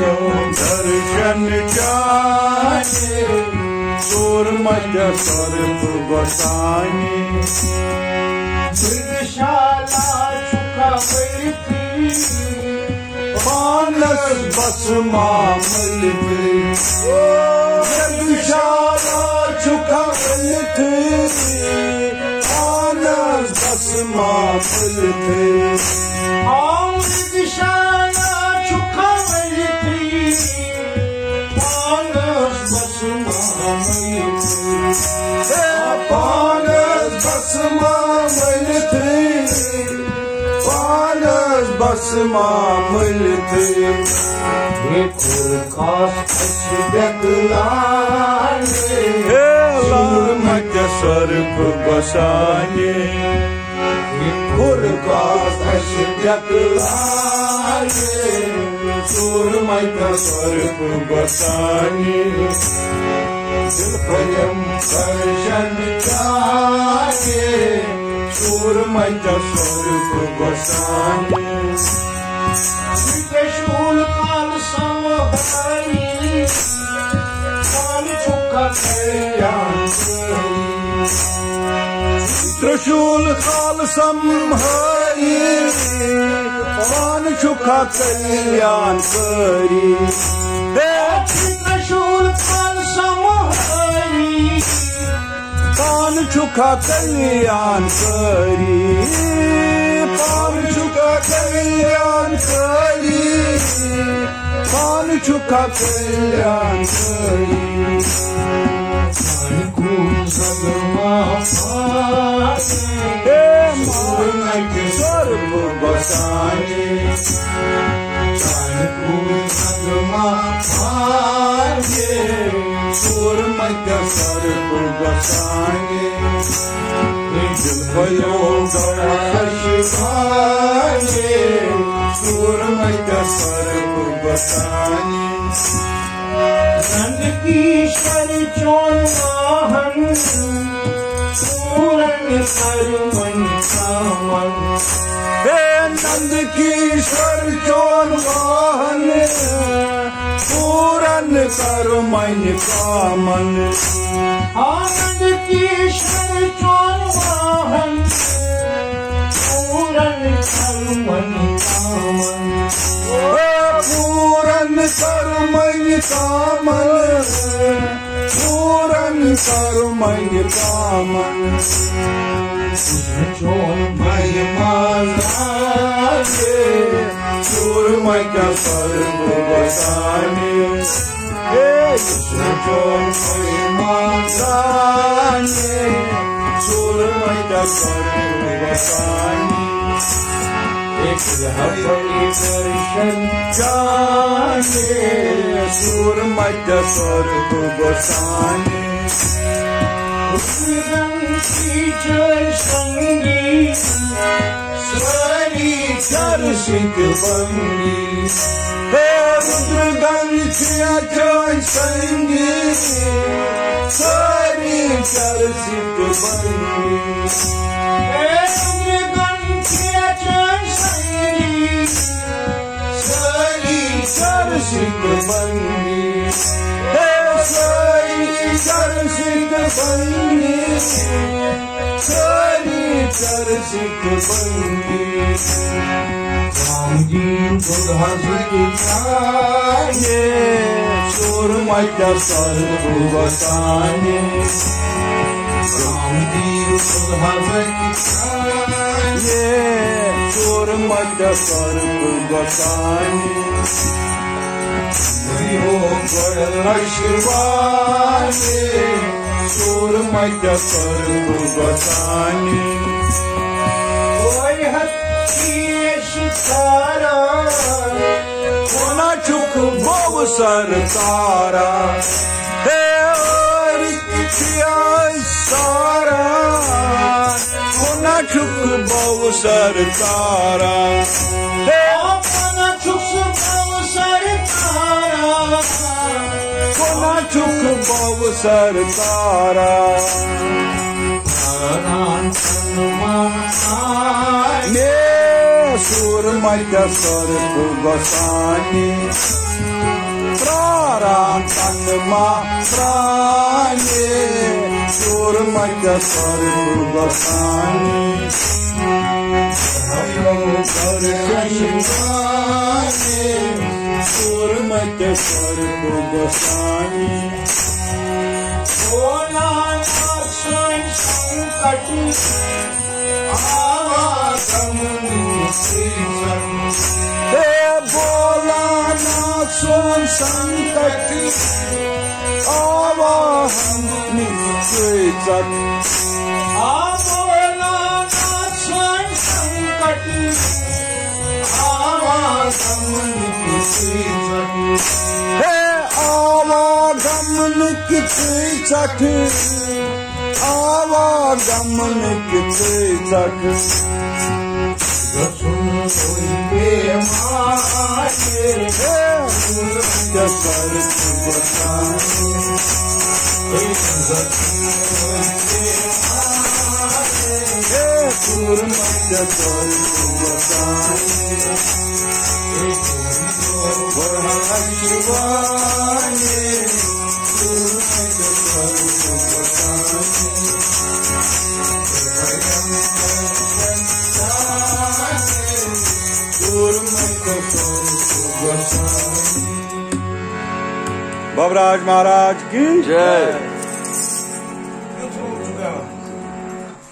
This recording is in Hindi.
दर्शन जाने सूरमय सर्प गोसाई। मृगशाला मानस बस मामल यदुशाला चुकावल थे मानस बस मामल थे मृगशाला चुका पानस बस मामल थे सूरमय सर्प गोसाई पुरकाश जगलाए सूरमय सर्प गोसाई दिलभयम दर्शन जाए सूरमय सर्प गोसाई त्रिशूल काल चुका त्रिशूल काल संहारी पान चुका कल्याण करी पान चुका कल्याण करी, पान चुका कल्याण करी, पान चुका कल्याण करी। सर्व सूरमय सर्व बसाए बसाए नंद किशोर चोन पूरन कर मन कामन हे नंद किशोर चोर वाहन पूरन कर मन कामन आनंद कामन पूरन कर मन कामन चोन महिमा लागे सूरमय का सर्व बसाने हे कृष्ण जो महिमा लागे सूरमय का सर्व बसाने Exhale, Jane, Surmaya Sarva Vasani. Udansi Jai Sangi, Swari Charshik Vangi. Udansi Jai Sangi, Swari Charshik Vangi. स्वरी चर सिंह बंगी हे स्वरी चर सिंह बंगी स्वरी चर सिंह बंगी सूरमय ये सूरमय सर्व बसाने शिवाने सूरमय सर्व बसाने कोना चुक बहु सरकारा हे बहु सरकारा हे कोना चुक बहु सरकारा ने सूरमय सर्व बसाने मनमा प्राणे सुरमय सर्व गोसानी सुरमय सर्व गोसानी हे भोलानाथ स्वयं संकट आवाहन निश्चय हे आवागमन किथे चख आवागमन किथे चख के मारे हे बबराज महाराज की जय।